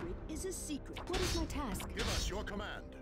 secret is a secret. What is my task? Give us your command.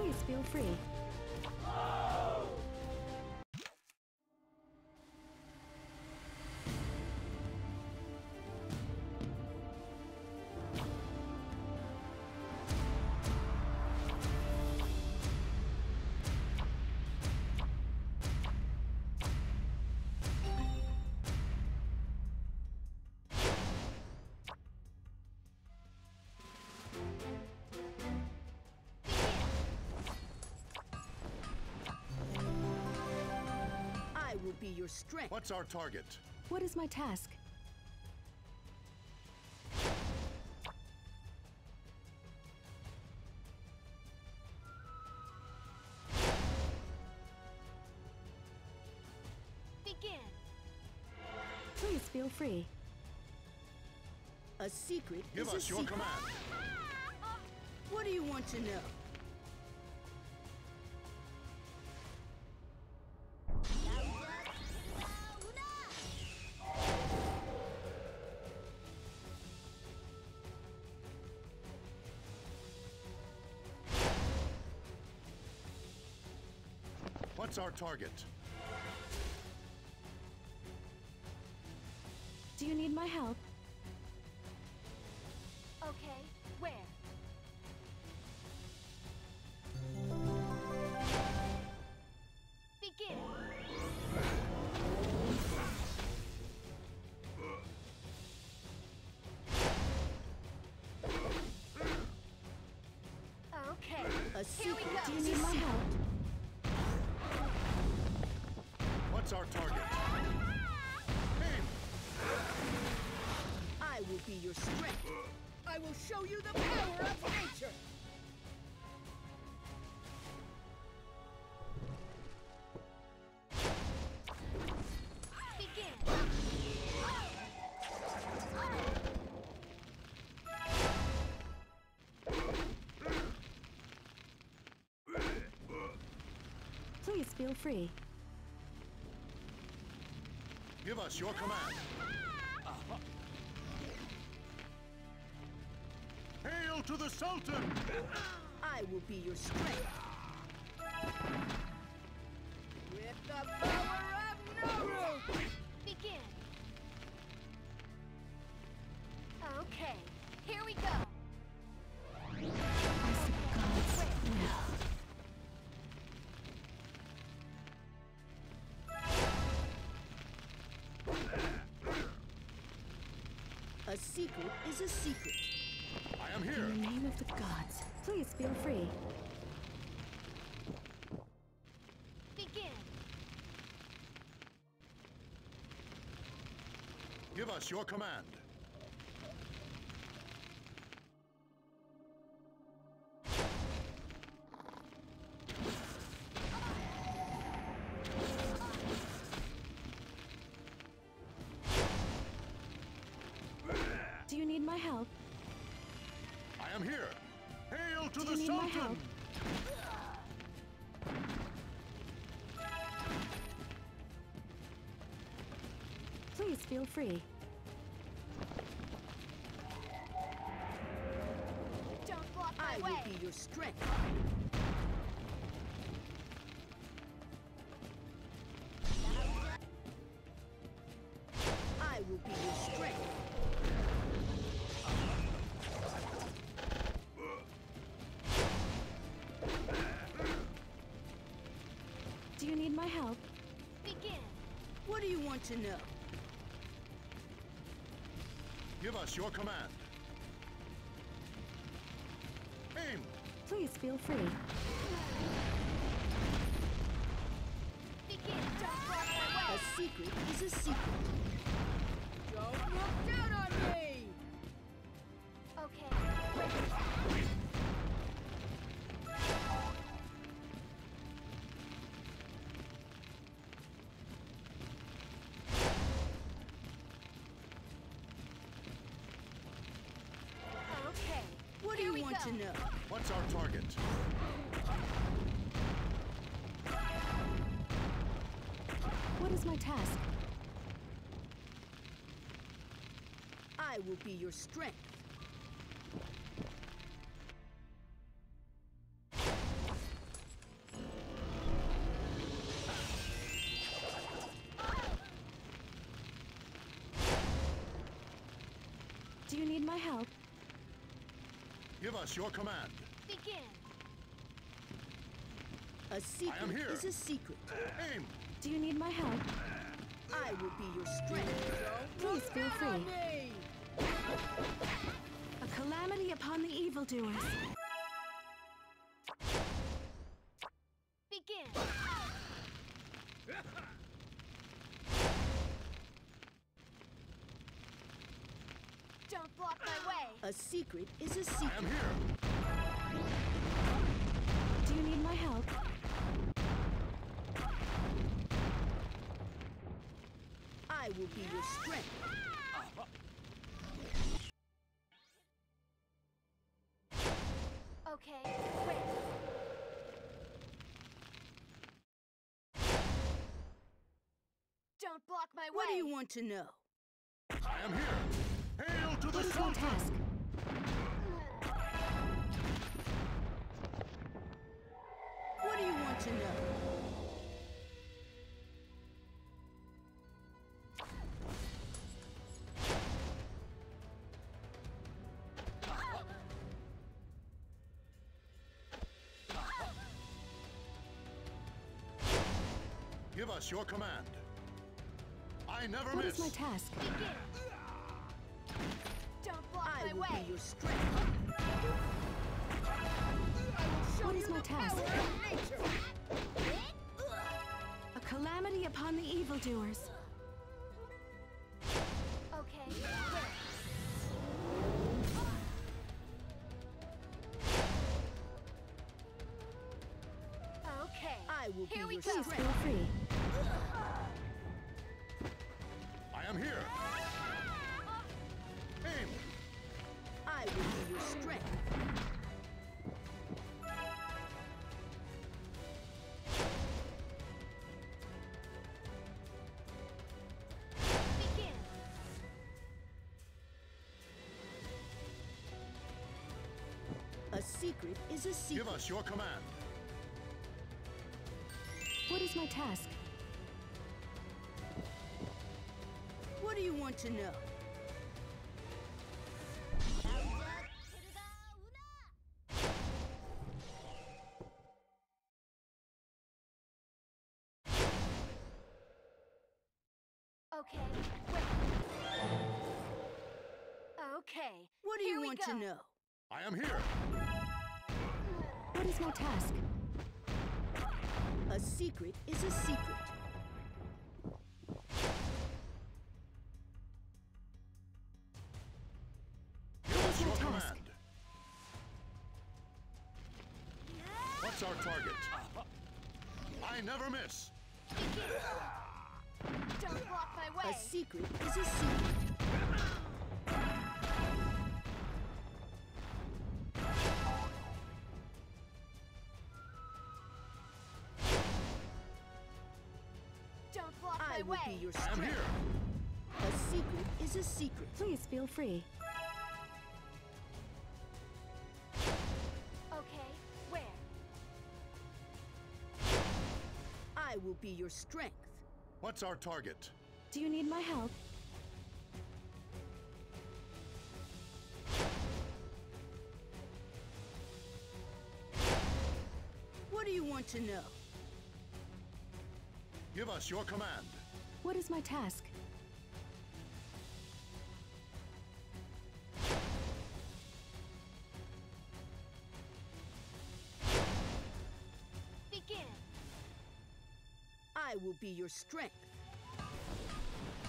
Please feel free. Be your strength. What's our target? What is my task? Begin. Please feel free. A secret Give is a us your secret. command. What do you want to know? What's our target? Do you need my help? Okay, where? What's our target? Aim! I will be your strength. I will show you the power of nature. Please feel free. Give us your command. Hail to the Sultan! I will be your strength. With the power of Naru! Begin. Okay, here we go. Secret is a secret. I am In the name of the gods, please feel free. Begin. Give us your command. My help? Please feel free. Don't block my I way. will be your strength. My help? Begin. What do you want to know? Give us your command. Aim! Please feel free. Begin. Don't block my A secret is a secret. Don't look down on me! To know? What's our target? What is my task? I will be your strength. Us your command. Begin. A secret here. is a secret. Aim! Do you need my help? I will be your strength. Please feel free. A calamity upon the evildoers. A secret is a secret. I am here. Do you need my help? I will be your strength. Okay. Wait. Don't block my way. What do you want to know? I am here. Hail to the What Sultan! To know? Give us your command. I never What miss. is my task? Begin. Don't block I my will way. be your strength. What is my task? Calamity upon the evildoers. A secret is a secret. Give us your command. What is my task? What do you want to know? Okay. Wait. Okay. What do Here you want go. to know? Am here. What is my task? A secret is a secret. Give us my task? command. What's our target? I never miss. Don't block my way. A secret is a secret. Your I am here. A secret is a secret. Please feel free. Okay. Where? I will be your strength. What's our target? Do you need my help? What do you want to know? Give us your command. What is my task? Begin. I will be your strength.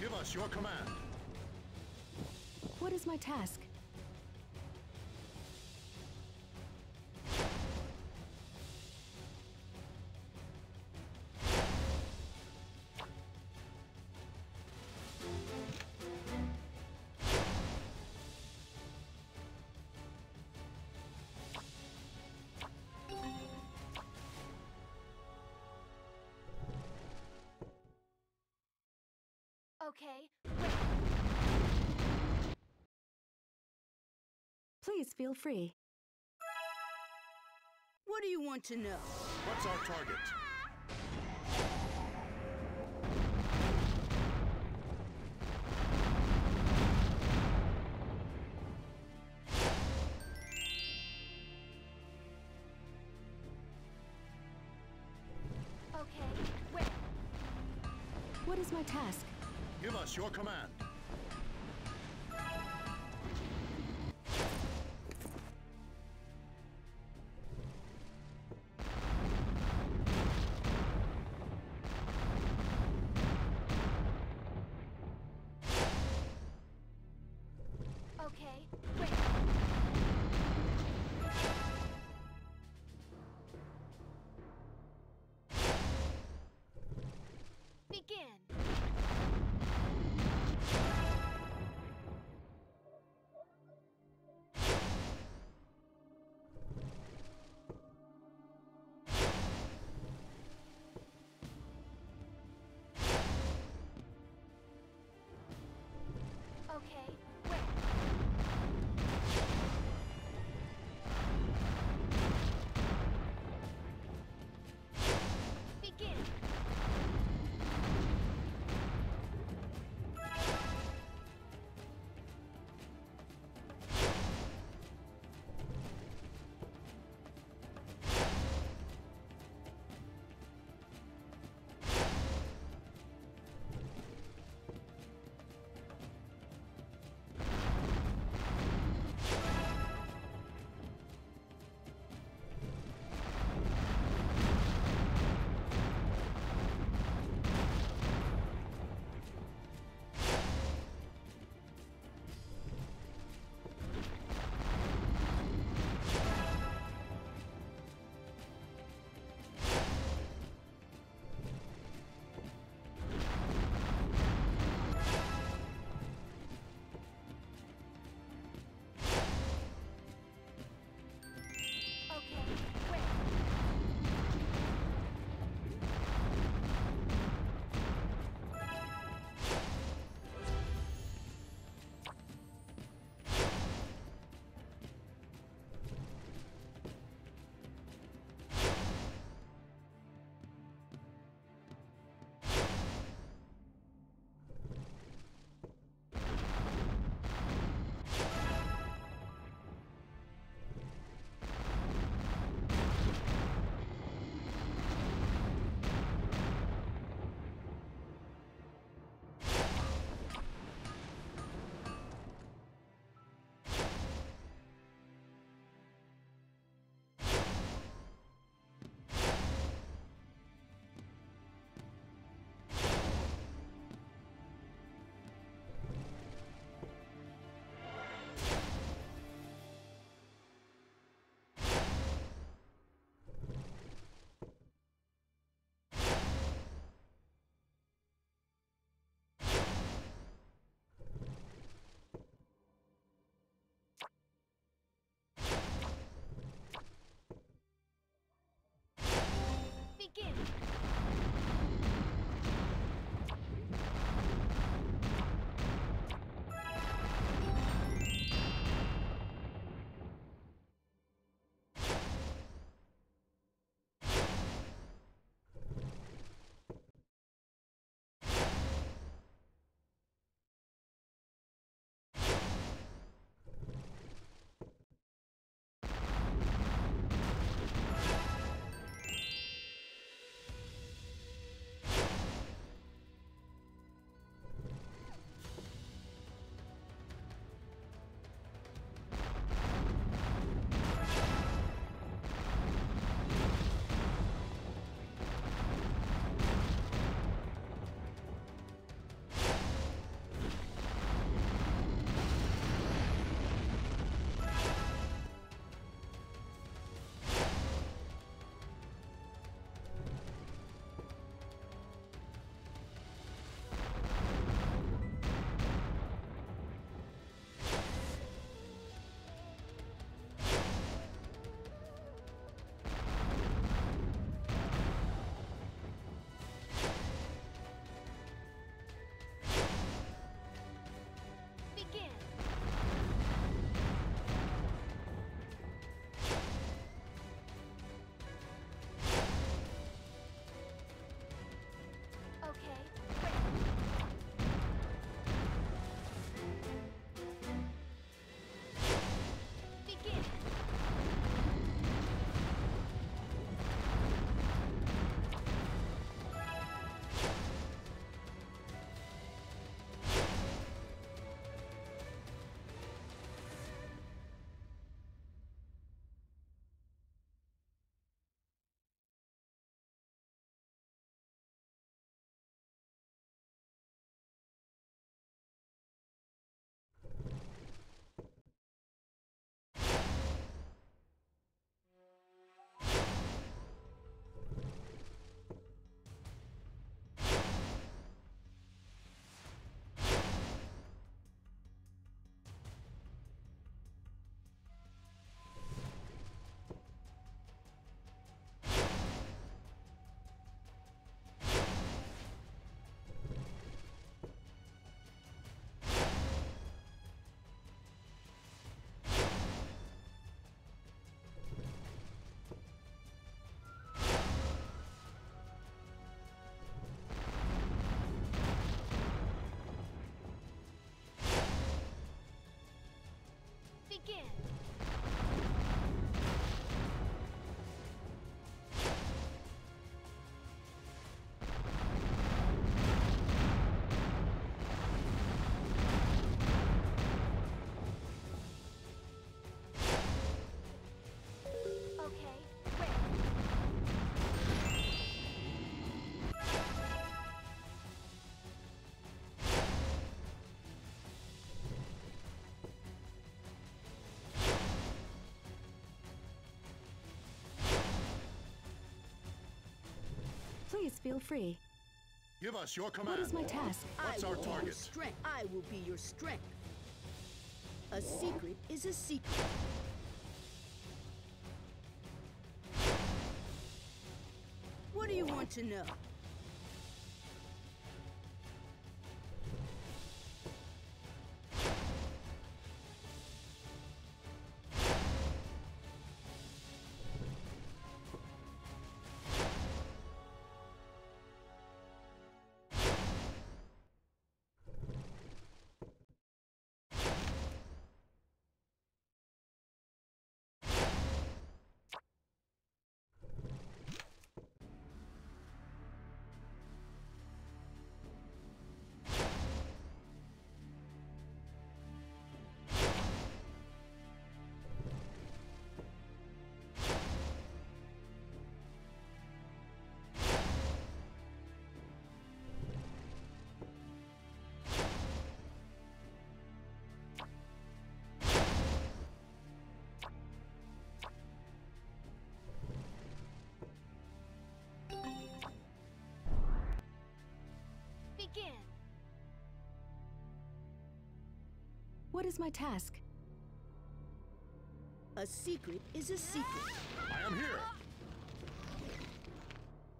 Give us your command. What is my task? Okay. Please feel free. What do you want to know? What's our target? Us your command. Okay. Where? Okay. Begin. begin. Please feel free. Give us your What command. is my task? What's I our will be your target? strength. I will be your strength. A secret is a secret. What do you want to know? What is my task? A secret is a secret. I am here.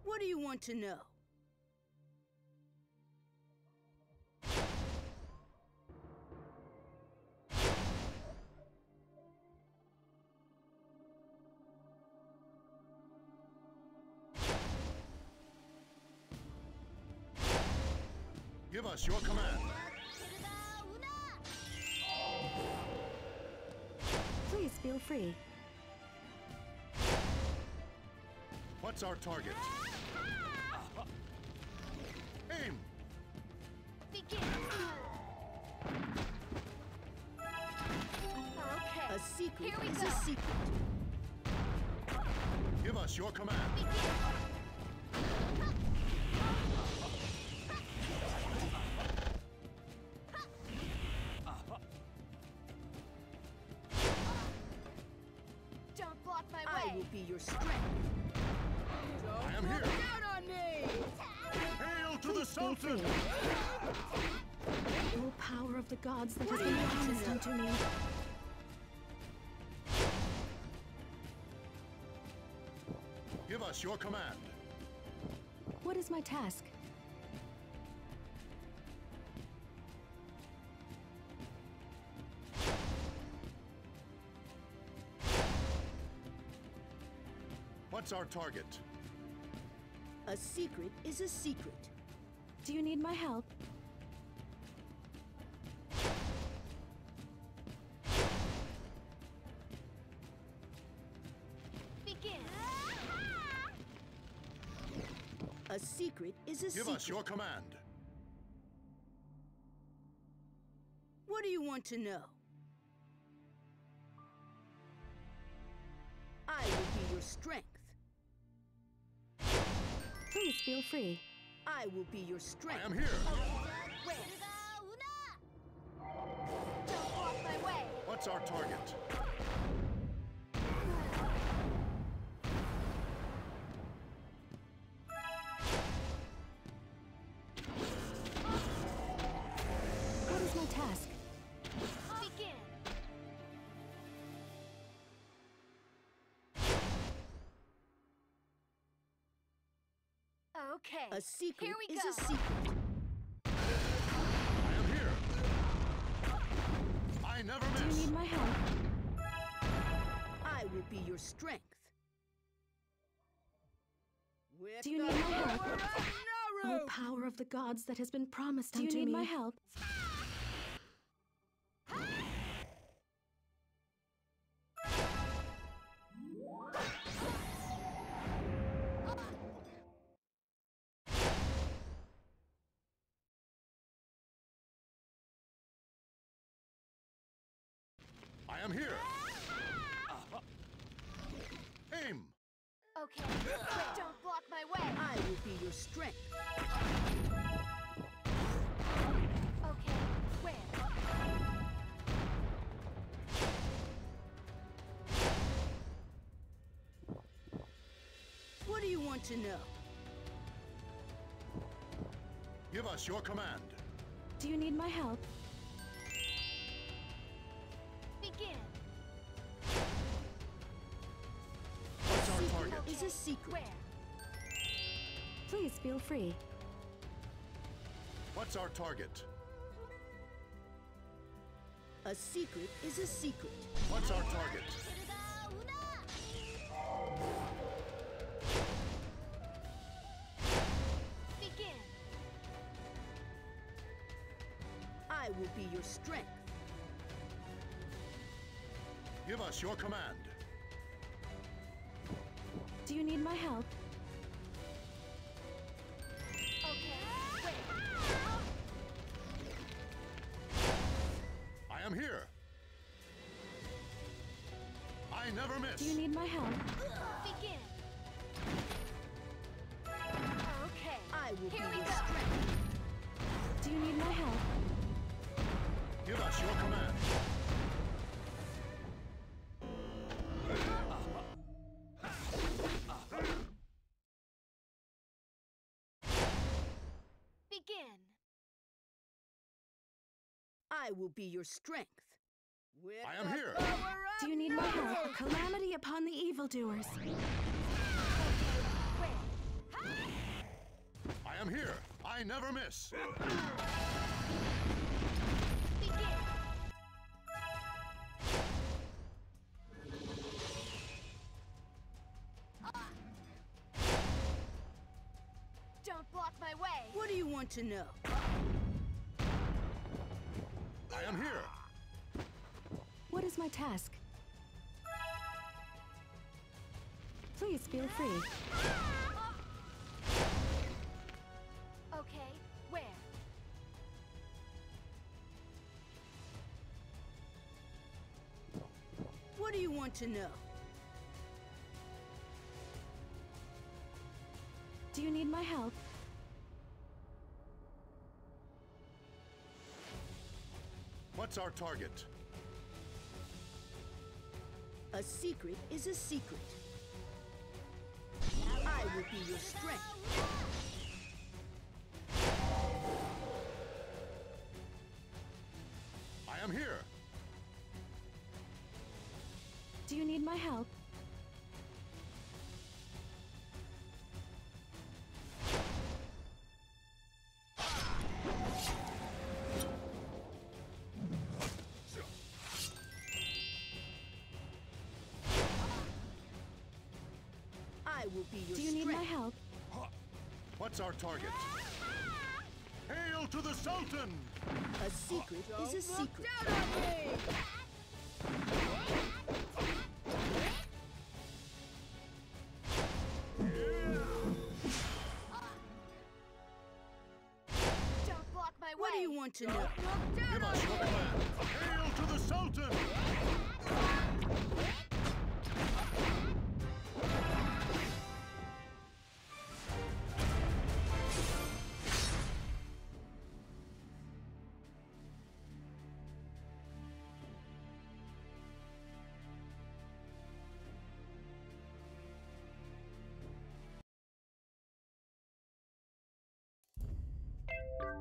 What do you want to know? Give us your command. Feel free. What's our target? Aim. Begin. Okay. A secret Here we is go. a secret. Give us your command. Don't gods that has been do you to unto me. Give us your command. What is my task? What's our target? A secret is a secret. Do you need my help? Secret a Give secret. us your command. What do you want to know? I will be your strength. Please feel free. I will be your strength. I am here. Win. Don't block my way. What's our target? Okay. A secret Here we is go. a secret. I am here. I never miss. Do you need my help? I will be your strength. With Do you the need my help? power of power of the gods that has been promised Do you need me. my help? Am here. Aim. Okay. Don't block my way. I will be your strength. Okay. Win. What do you want to know? Give us your command. Do you need my help? Target? Is a secret. Where? Please feel free. What's our target? A secret is a secret. What's our target? Begin. I will be your strength. Give us your command. Do you need my help? Okay. Wait. I am here. I never miss. Do you need my help? Begin. I will be your strength. With I am here. Do you need my help? knowledge. Calamity upon the evildoers. I am here. I never miss. Want to know? I am here. What is my task? Please feel free. Okay. Where? What do you want to know? Do you need my help? What's our target? A secret is a secret. I will be your strength. I am here. Do you need my help? I will be your Do you need my help? What's our target? Hail to the Sultan! A secret is a secret. Don't block my way. What do you want to know? Give us your command. Hail to the Sultan!